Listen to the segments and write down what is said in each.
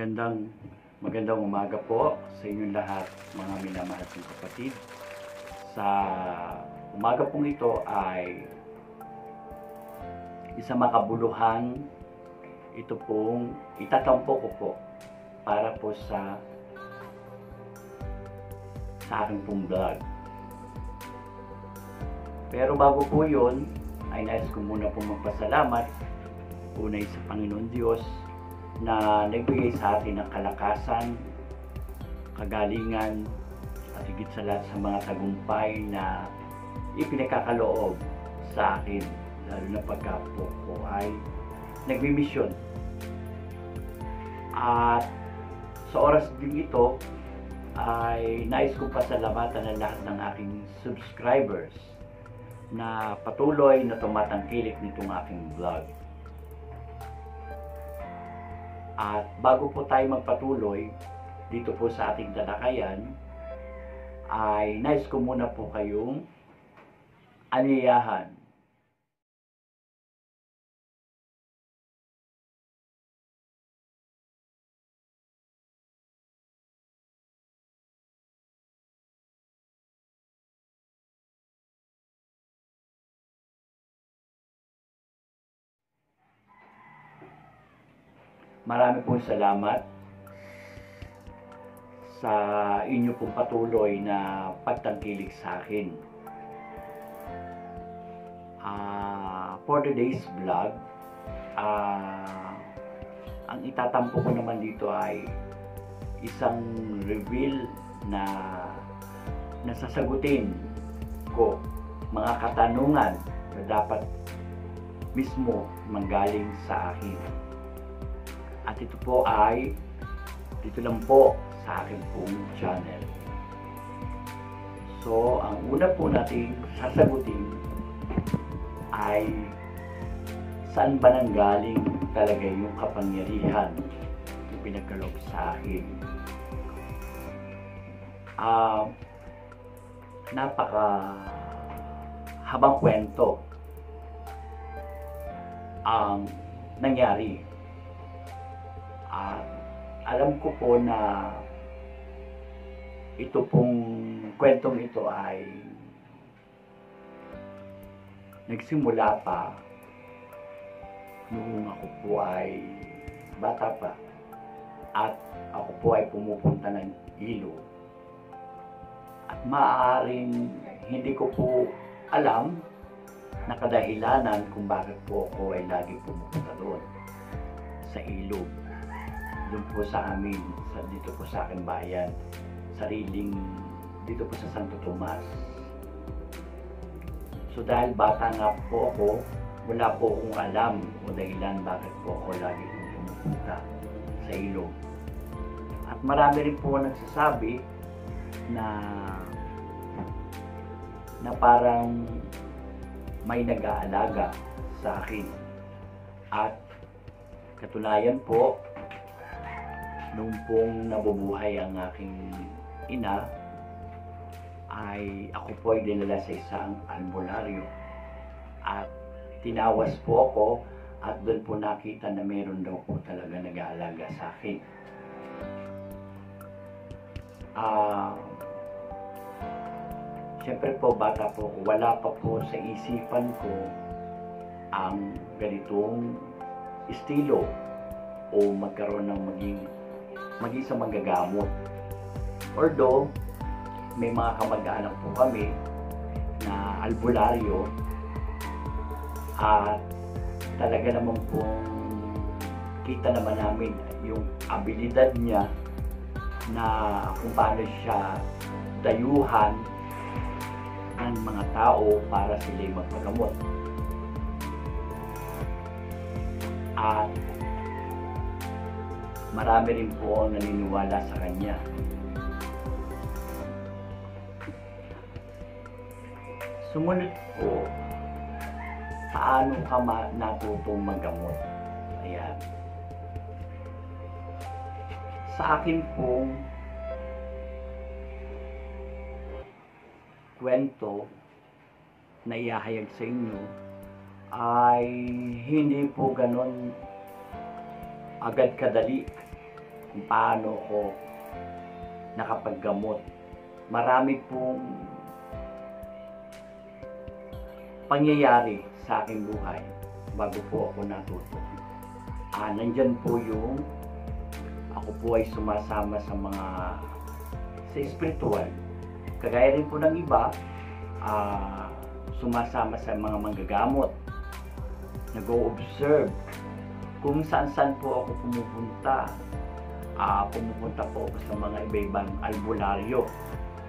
Magandang magandang umaga po sa inyong lahat mga minamahal kong kapatid. Sa umaga pong ito ay isa makabuluhan ito pong itatampo ko po para po sa sa aking pong vlog. Pero bago po yun, ay nais ko muna pong magpasalamat unay sa Panginoon Diyos na nagbigay sa atin ng kalakasan, kagalingan, at higit sa lahat sa mga tagumpay na ipinakakaloob sa akin, lalo na pagka po ko ay nagmimisyon. At sa oras din ito, ay nais kong pasalamatan ang lahat ng aking subscribers na patuloy na tumatangkilik nitong aking vlog. At bago po tayo magpatuloy dito po sa ating talakayan, ay nais ko muna po kayong aniyahan. Marami pong salamat sa inyo pong patuloy na pagtangkilik sa akin. Ah, for today's vlog, ah, ang itatampo ko naman dito ay isang reveal na nasasagutin ko mga katanungan na dapat mismo manggaling sa akin. At ito po ay dito lang po sa akin pong channel. So, ang una po nating sasagutin ay saan ba nanggaling talaga yung kapangyarihan yung pinagkaloob sa akin. Ah, napaka habang kwento ang nangyari alam ko po na ito pong kwentong ito ay nagsimula pa noong ako po ay bata pa at ako po ay pumupunta ng ilo at maaaring hindi ko po alam na kadahilanan kung bakit po ako ay lagi pumupunta doon sa ilog doon po sa amin, sa, dito po sa aking bayan, sariling dito po sa Santo Tomas. So dahil bata nga po ako, wala po akong alam o dahilan bakit po ako lagi pumupunta sa ilog. At marami rin po nagsasabi na na parang may nag-aalaga sa akin. At katunayan po, nung pong nabubuhay ang aking ina, ay ako po ay dinala sa isang albularyo. At tinawas po ako at doon po nakita na meron daw po talaga nag-aalaga sa akin. Ah, Siyempre po, bata po wala pa po sa isipan ko ang ganitong estilo o magkaroon ng maging maging sa manggagamot. Although, may mga kamag-anak po kami na albularyo at talaga naman pong kita naman namin yung abilidad niya na kung paano siya dayuhan ng mga tao para sila magpagamot. At marami rin po ang naniniwala sa kanya. Sumunod po, paano ka natutong maggamot? Ayan. Sa akin pong kwento na iahayag sa inyo ay hindi po ganon agad kadali kung paano ko nakapaggamot. Marami pong pangyayari sa aking buhay bago po ako natuto. Ah, nandyan po yung ako po ay sumasama sa mga sa spiritual. Kagaya rin po ng iba, ah, sumasama sa mga manggagamot. Nag-o-observe kung saan-saan po ako pumupunta. Ah, pumupunta po ako sa mga iba-ibang albularyo.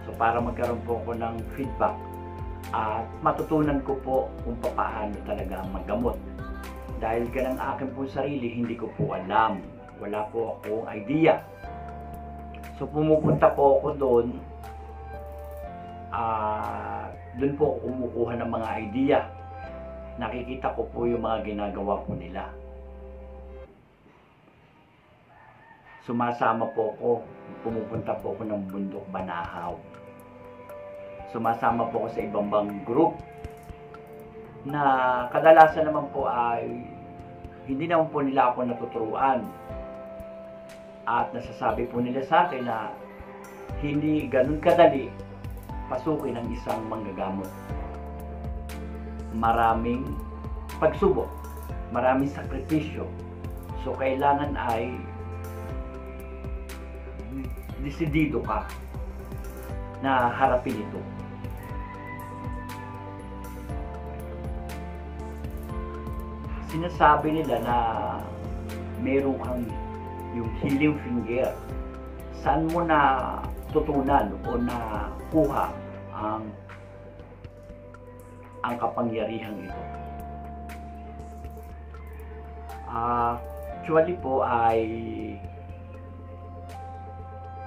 So para magkaroon po ako ng feedback at matutunan ko po kung paano talaga maggamot. Dahil ganang akin po sarili, hindi ko po alam. Wala po akong idea. So pumupunta po ako doon, ah doon po ako kumukuha ng mga idea. Nakikita ko po yung mga ginagawa po nila. Sumasama po ako, pumupunta po ako ng bundok Banahaw sumasama po ako sa ibang bang group na kadalasan naman po ay hindi naman po nila ako natuturuan at nasasabi po nila sa akin na hindi ganun kadali pasukin ang isang manggagamot. Maraming pagsubok, maraming sakripisyo. So kailangan ay desidido ka na harapin ito. sinasabi nila na meron kang yung healing finger. Saan mo na tutunan o na kuha ang ang kapangyarihan ito? Ah, actually po ay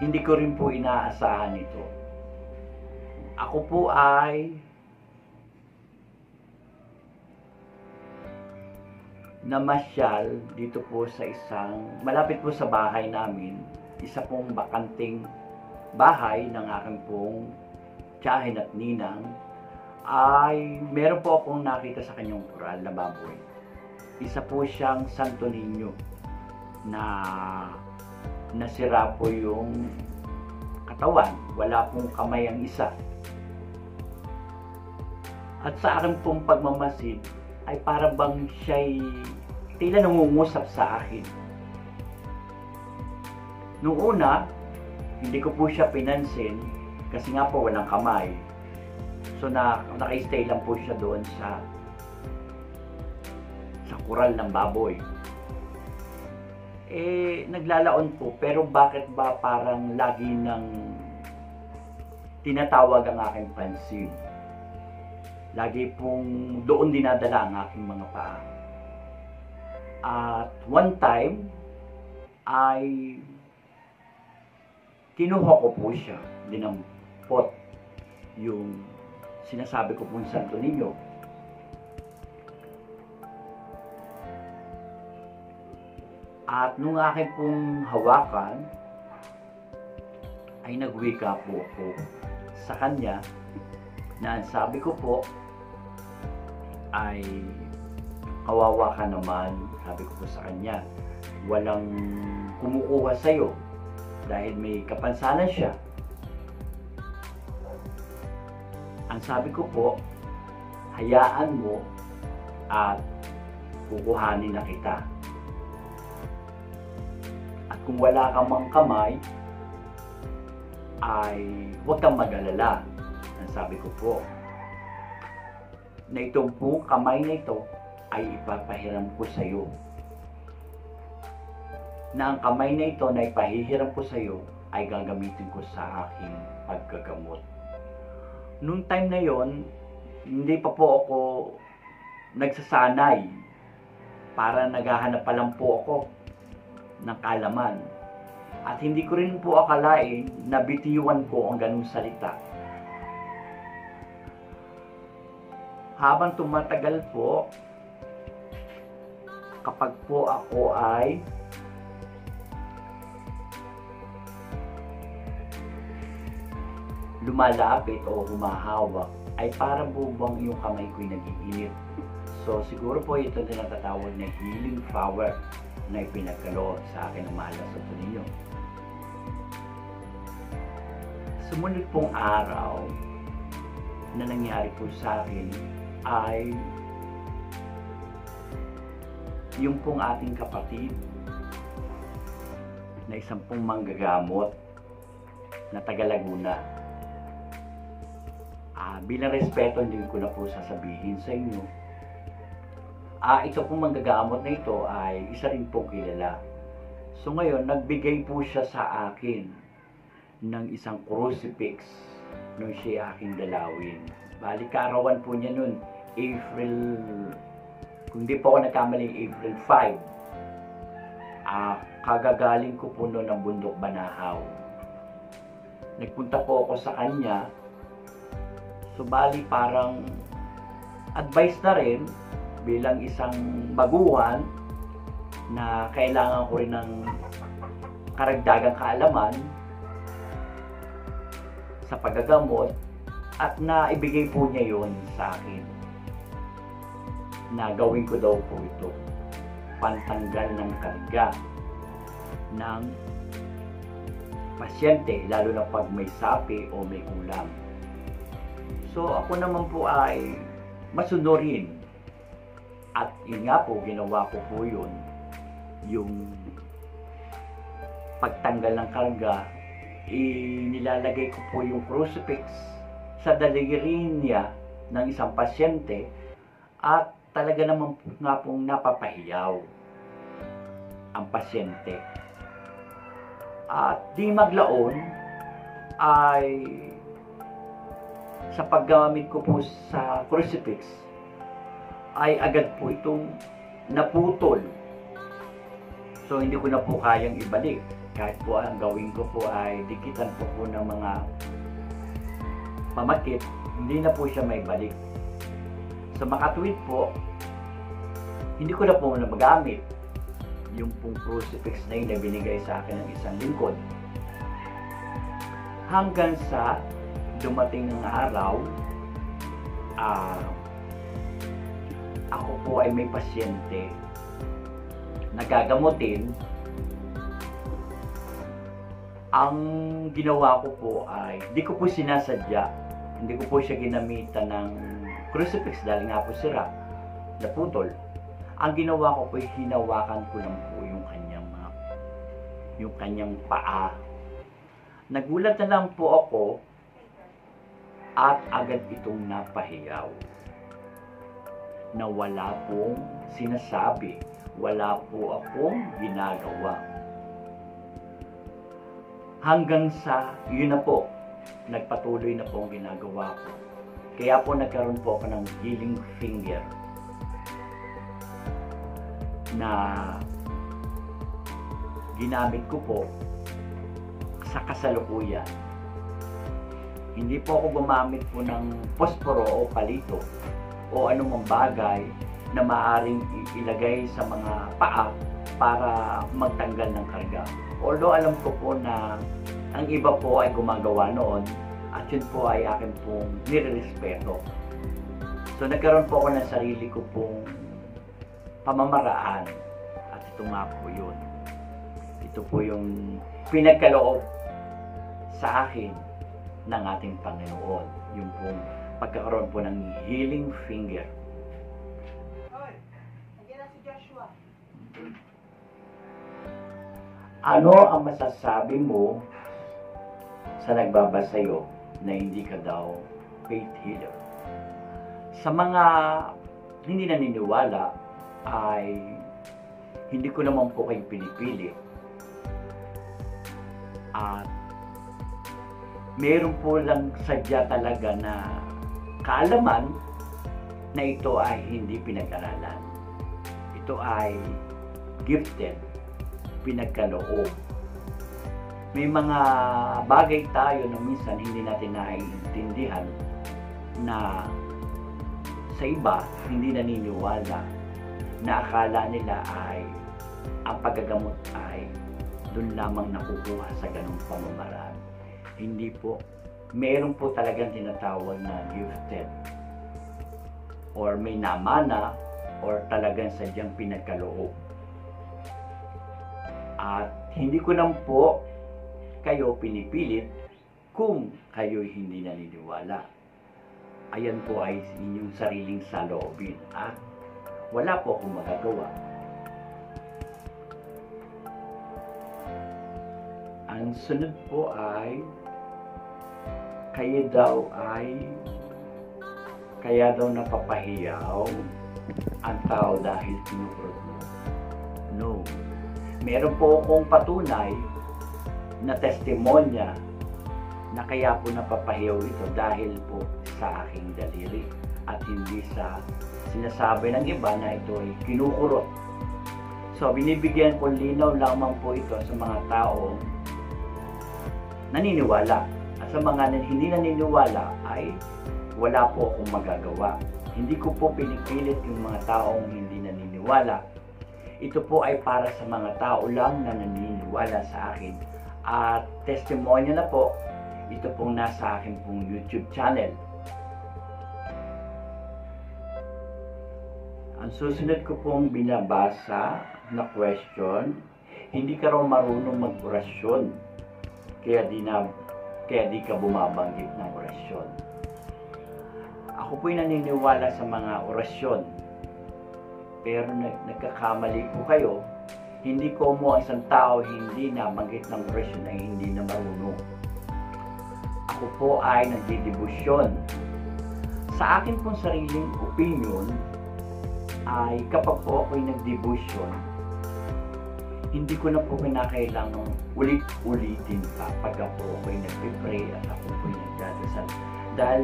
hindi ko rin po inaasahan ito. Ako po ay namasyal dito po sa isang, malapit po sa bahay namin, isa pong bakanting bahay ng aking pong tiyahin at ninang, ay meron po akong nakita sa kanyang kural na baboy. Isa po siyang Santo Niño na nasira po yung katawan. Wala pong kamay ang isa. At sa akin pong pagmamasid, ay para bang siya'y tila nangungusap sa akin. Noong una, hindi ko po siya pinansin kasi nga po walang kamay. So na naka-stay lang po siya doon sa sa kural ng baboy. Eh, naglalaon po, pero bakit ba parang lagi nang tinatawag ang aking pansin? Lagi pong doon dinadala ang aking mga paa. At one time, ay kinuha ko po siya, dinampot yung sinasabi ko pong Santo Niño. At nung aking pong hawakan, ay nagwika po ako sa kanya na sabi ko po ay kawawa ka naman, sabi ko po sa kanya. Walang kumukuha sa'yo dahil may kapansanan siya. Ang sabi ko po, hayaan mo at kukuhanin na kita. Kung wala ka mang kamay, ay huwag kang mag-alala. Ang sabi ko po. na itong po kamay na ito ay ipapahiram ko sa iyo. Na ang kamay na ito na ipahihiram ko sa iyo ay gagamitin ko sa aking paggagamot. Noong time na yon, hindi pa po ako nagsasanay para naghahanap pa lang po ako ng kalaman. At hindi ko rin po akalain na bitiwan ko ang ganung salita. Habang tumatagal po, kapag po ako ay lumalapit o humahawak, ay parang bubang yung kamay ko'y nagiinit. So siguro po ito din ang tatawag na healing power na ipinagkaloob sa akin ng mahal na sa. Sumunod pong araw na nangyari po sa akin ay yung pong ating kapatid na isang pong manggagamot na taga Laguna. Ah, bilang respeto, hindi ko na po sasabihin sa inyo. Ah, ito pong manggagamot na ito ay isa rin pong kilala. So ngayon, nagbigay po siya sa akin ng isang crucifix nung siya aking dalawin. Bali, kaarawan po niya nun, April, kung di po ako nagkamali, April 5. Ah, kagagaling ko po noon ng bundok Banahaw. Nagpunta po ako sa kanya. So, bali parang advice na rin bilang isang baguhan na kailangan ko rin ng karagdagang kaalaman sa paggagamot at na ibigay po niya yon sa akin. Na gawin ko daw po ito. Pantanggal ng karga ng pasyente lalo na pag may sapi o may ulam. So ako naman po ay masunurin at yun nga po ginawa ko po yun yung pagtanggal ng karga inilalagay ko po yung crucifix sa daliri niya ng isang pasyente at talaga naman po, nga pong napapahiyaw ang pasyente. At di maglaon ay sa paggamit ko po sa crucifix ay agad po itong naputol. So hindi ko na po kayang ibalik kahit po ang gawin ko po ay dikitan po po ng mga pamakit, hindi na po siya may balik. So makatwid po, hindi ko na po na magamit yung pong crucifix na yun na binigay sa akin ng isang lingkod. Hanggang sa dumating ng araw, ah, ako po ay may pasyente na gagamutin ang ginawa ko po ay, hindi ko po sinasadya, hindi ko po siya ginamitan ng crucifix dahil nga po sira, naputol. Ang ginawa ko po ay hinawakan ko lang po yung kanyang mga, yung kanyang paa. Nagulat na lang po ako at agad itong napahiyaw na wala pong sinasabi, wala po akong ginagawa hanggang sa yun na po, nagpatuloy na po ang ginagawa ko. Kaya po nagkaroon po ako ng healing finger na ginamit ko po sa kasalukuyan. Hindi po ako gumamit po ng posporo o palito o anumang bagay na maaring ilagay sa mga paa para magtanggal ng karga. Although alam ko po na ang iba po ay gumagawa noon at yun po ay akin pong nirerespeto. So nagkaroon po ako ng sarili ko pong pamamaraan at ito nga po yun. Ito po yung pinagkaloob sa akin ng ating Panginoon. Yung pong pagkakaroon po ng healing finger. Ano ang masasabi mo sa nagbabasayo na hindi ka daw faith healer? Sa mga hindi naniniwala ay hindi ko naman po kayo pinipili. At meron po lang sadya talaga na kaalaman na ito ay hindi pinag-aralan. Ito ay gifted, pinagkaloob. May mga bagay tayo na minsan hindi natin naiintindihan na sa iba hindi naniniwala na akala nila ay ang paggagamot ay doon lamang nakukuha sa ganong pamamaraan. Hindi po. Meron po talagang tinatawag na gifted or may namana or talagang sadyang pinagkaloob. At hindi ko lang po kayo pinipilit kung kayo hindi naniniwala. Ayan po ay inyong sariling saloobin at wala po akong magagawa. Ang sunod po ay kayo daw ay kaya daw napapahiyaw ang tao dahil kinukurot mo. No. Meron po akong patunay na testimonya na kaya po napapahiyaw ito dahil po sa aking daliri at hindi sa sinasabi ng iba na ito ay kinukurot. So, binibigyan ko linaw lamang po ito sa mga taong naniniwala. At sa mga hindi naniniwala ay wala po akong magagawa. Hindi ko po pinipilit yung mga taong hindi naniniwala. Ito po ay para sa mga tao lang na naniniwala sa akin. At testimonya na po, ito pong nasa akin pong YouTube channel. Ang susunod ko pong binabasa na question, hindi ka raw marunong mag-orasyon. Kaya di na kaya di ka bumabanggit ng orasyon. Ako po'y naniniwala sa mga orasyon. Pero nag nagkakamali po kayo. Hindi ko mo isang tao hindi na banggit ng orasyon ay hindi na marunong. Ako po ay nagdidibusyon. Sa akin pong sariling opinion, ay kapag po ako'y nagdibusyon, hindi ko na po kinakailangan ulit-ulitin pa pag ako ako'y nagpipray at ako po'y nagdadasal. Dahil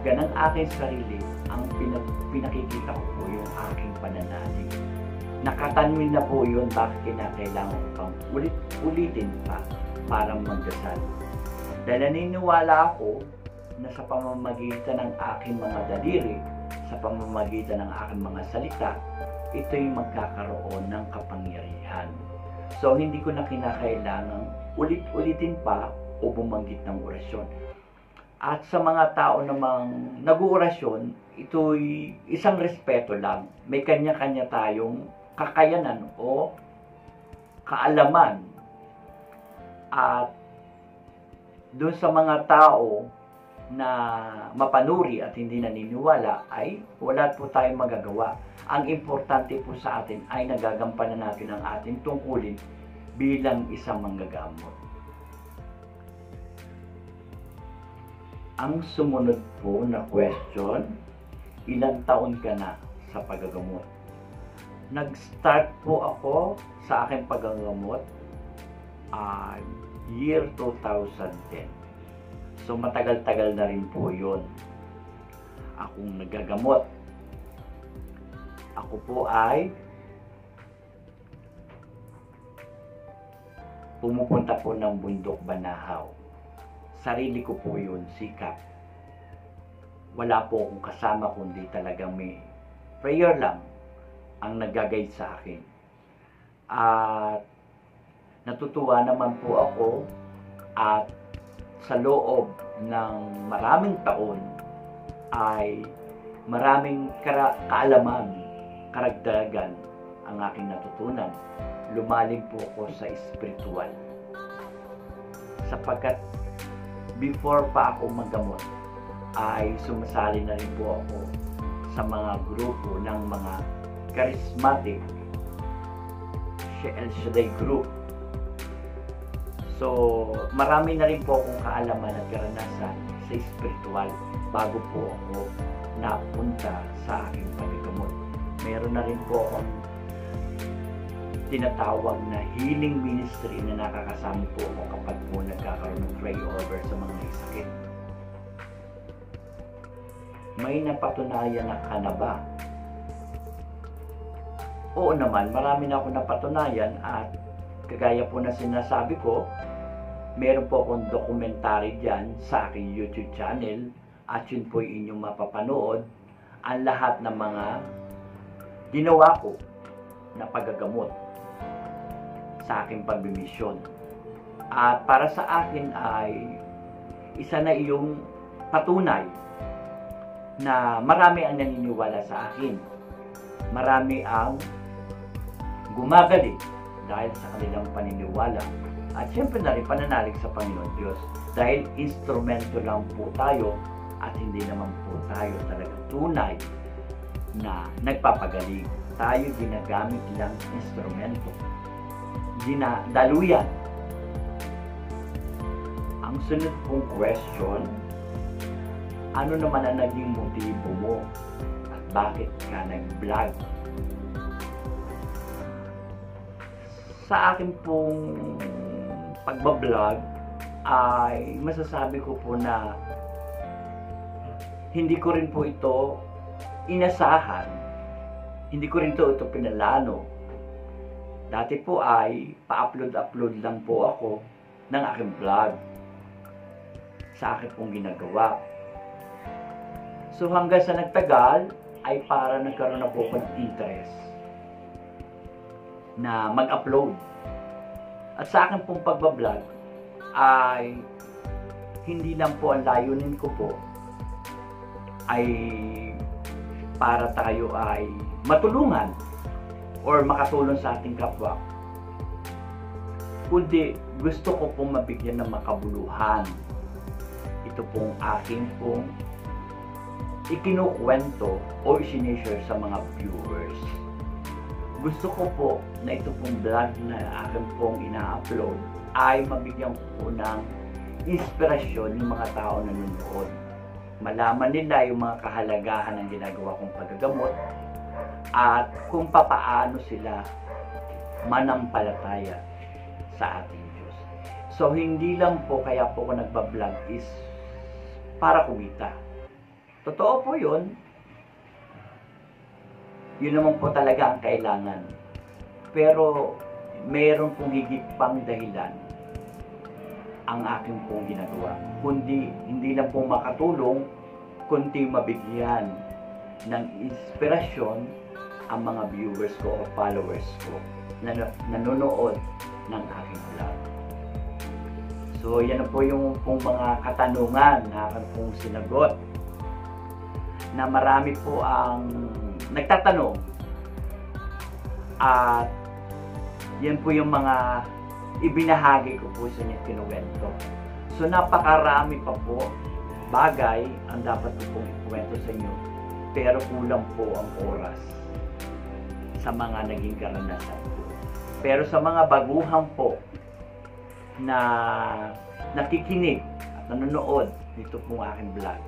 ganang aking sarili, ang pinag pinakikita ko po yung aking pananalig. Nakatanwin na po yun bakit kinakailangan pang ulit-ulitin pa para magdasal. Dahil naniniwala ako na sa pamamagitan ng aking mga daliri, sa pamamagitan ng aking mga salita, ito'y magkakaroon ng kapangyarihan. So, hindi ko na kinakailangang ulit-ulitin pa o bumanggit ng orasyon. At sa mga tao namang nag-uorasyon, ito'y isang respeto lang. May kanya-kanya tayong kakayanan o kaalaman. At doon sa mga tao na mapanuri at hindi naniniwala ay wala po tayong magagawa. Ang importante po sa atin ay nagagampanan natin ang ating tungkulin bilang isang manggagamot. Ang sumunod po na question, ilang taon ka na sa paggagamot? Nag-start po ako sa aking paggagamot uh, year 2010. So matagal-tagal na rin po yun. Akong nagagamot. Ako po ay pumupunta po ng bundok Banahaw. Sarili ko po yun, sikap. Wala po akong kasama kundi talagang may prayer lang ang nagagay sa akin. At natutuwa naman po ako at sa loob ng maraming taon ay maraming kara- kaalaman, karagdagan ang aking natutunan. Lumalim po ako sa spiritual. Sapagkat before pa ako magamot, ay sumasali na rin po ako sa mga grupo ng mga charismatic El Shaddai group. So, marami na rin po akong kaalaman at karanasan sa spiritual bago po ako napunta sa aking pagkagamot. Meron na rin po akong tinatawag na healing ministry na nakakasama po ako kapag po nagkakaroon ng pray over sa mga may sakit. May napatunayan na ka na ba? Oo naman, marami na ako napatunayan at kagaya po na sinasabi ko, meron po akong documentary dyan sa aking YouTube channel at yun po inyong mapapanood ang lahat ng mga ginawa ko na paggagamot sa aking pagbimisyon. At para sa akin ay isa na iyong patunay na marami ang naniniwala sa akin. Marami ang gumagaling dahil sa kanilang paniniwala. At syempre na rin pananalig sa Panginoon Diyos dahil instrumento lang po tayo at hindi naman po tayo talaga tunay na nagpapagaling. Tayo ginagamit lang instrumento. Gina, daluyan. Ang sunod pong question, ano naman ang naging motibo mo at bakit ka nag-vlog? Sa akin pong pagbablog ay masasabi ko po na hindi ko rin po ito inasahan. Hindi ko rin to ito pinalano. Dati po ay pa-upload-upload lang po ako ng aking vlog sa akin pong ginagawa. So hanggang sa nagtagal ay para nagkaroon na po ng interest na mag-upload. At sa akin pong pagbablog ay hindi lang po ang layunin ko po ay para tayo ay matulungan or makatulong sa ating kapwa. Kundi gusto ko pong mabigyan ng makabuluhan. Ito pong aking pong ikinukwento o isinishare sa mga viewers. Gusto ko po na ito pong vlog na akin pong ina-upload ay mabigyan ko po ng inspirasyon ng mga tao na nanonood malaman nila yung mga kahalagahan ng ginagawa kong paggagamot at kung papaano sila manampalataya sa ating Diyos. So, hindi lang po kaya po ako nagbablog is para kumita. Totoo po yun. Yun naman po talaga ang kailangan. Pero, meron pong higit pang dahilan ang aking pong ginagawa. Kundi hindi lang pong makatulong, kundi mabigyan ng inspirasyon ang mga viewers ko o followers ko na nanonood ng aking vlog. So, yan po yung pong mga katanungan na aking pong sinagot na marami po ang nagtatanong at yan po yung mga ibinahagi ko po sa inyo kinuwento. So napakarami pa po bagay ang dapat ko pong ikwento sa inyo pero kulang po ang oras sa mga naging karanasan ko. Pero sa mga baguhan po na nakikinig at nanonood nito pong aking vlog,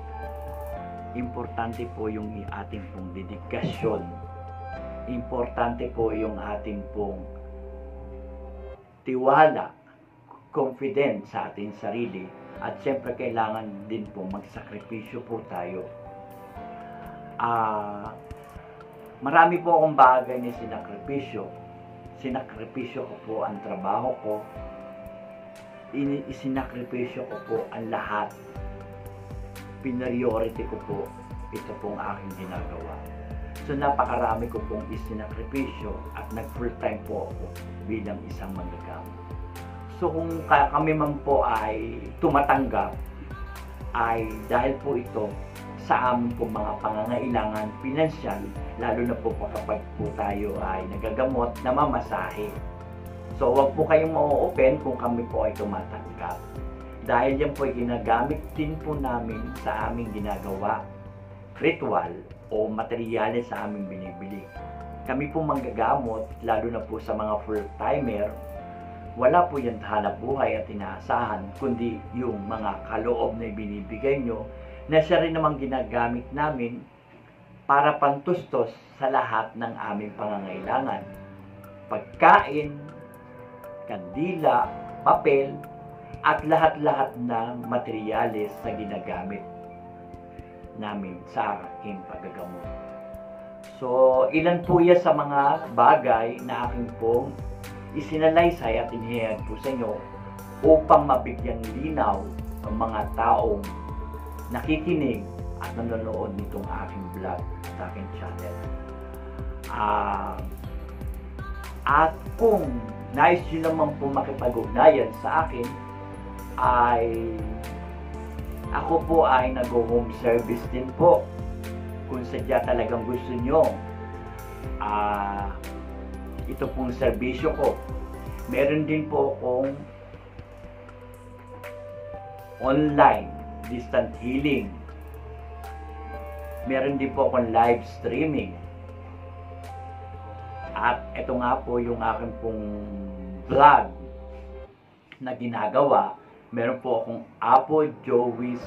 importante po yung ating pong dedikasyon. Importante po yung ating pong tiwala, confident sa ating sarili, at siyempre kailangan din po magsakripisyo po tayo. Ah, marami po akong bagay na sinakripisyo. Sinakripisyo ko po ang trabaho ko. Isinakripisyo ko po ang lahat. Pinariority ko po ito pong aking ginagawa. So napakarami ko pong isinakripisyo at nag full time po ako bilang isang manggagawa. So kung kami man po ay tumatanggap ay dahil po ito sa amin po mga pangangailangan pinansyal, lalo na po kapag po tayo ay nagagamot na mamasahe. So wag po kayong ma-open kung kami po ay tumatanggap. Dahil yan po ay ginagamit din po namin sa aming ginagawa, ritual o materyales sa aming binibili. Kami po manggagamot, lalo na po sa mga full-timer, wala po yan hanap buhay at inaasahan, kundi yung mga kaloob na ibinibigay nyo na siya rin namang ginagamit namin para pantustos sa lahat ng aming pangangailangan. Pagkain, kandila, papel, at lahat-lahat ng materyales na ginagamit namin sa aking paggagamot. So, ilan po yan sa mga bagay na aking pong isinalaysay at inihayag po sa inyo upang mabigyan linaw ang mga taong nakikinig at nanonood nitong aking vlog sa aking channel. Ah, at kung nais nyo naman po makipag-ugnayan sa akin, ay ako po ay nag-home service din po. Kung sadya talagang gusto nyo, ah, ito pong serbisyo ko. Meron din po akong online distant healing. Meron din po akong live streaming. At ito nga po yung aking pong vlog na ginagawa. Meron po akong Apo Joey's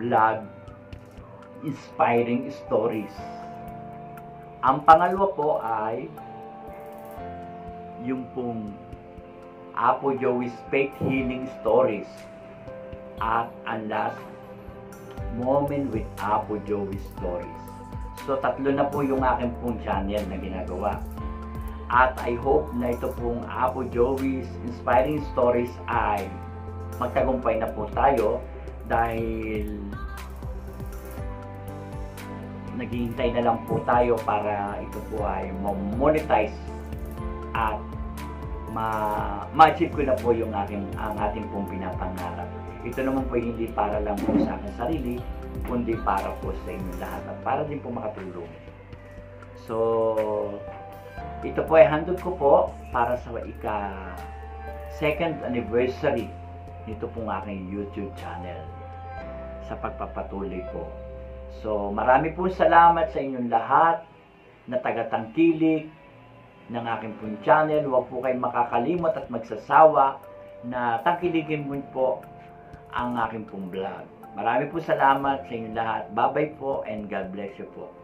Vlog Inspiring Stories. Ang pangalawa po ay yung pong Apo Joey's Faith Healing Stories at ang last Moment with Apo Joey Stories. So tatlo na po yung aking pong channel na ginagawa. At I hope na ito pong Apo Joey's Inspiring Stories ay magtagumpay na po tayo dahil naghihintay na lang po tayo para ito po ay monetize at ma ma-achieve ko na po yung aking ang ating pong pinapangarap. Ito naman po hindi para lang po sa akin sarili, kundi para po sa inyo lahat at para din po makatulong. So, ito po ay handog ko po para sa ika second anniversary nito pong aking YouTube channel sa pagpapatuloy ko. So, marami po salamat sa inyong lahat na tagatangkilik ng aking pong channel. Huwag po kayong makakalimot at magsasawa na tangkiligin mo po ang aking pong vlog. Marami po salamat sa inyong lahat. Bye-bye po and God bless you po.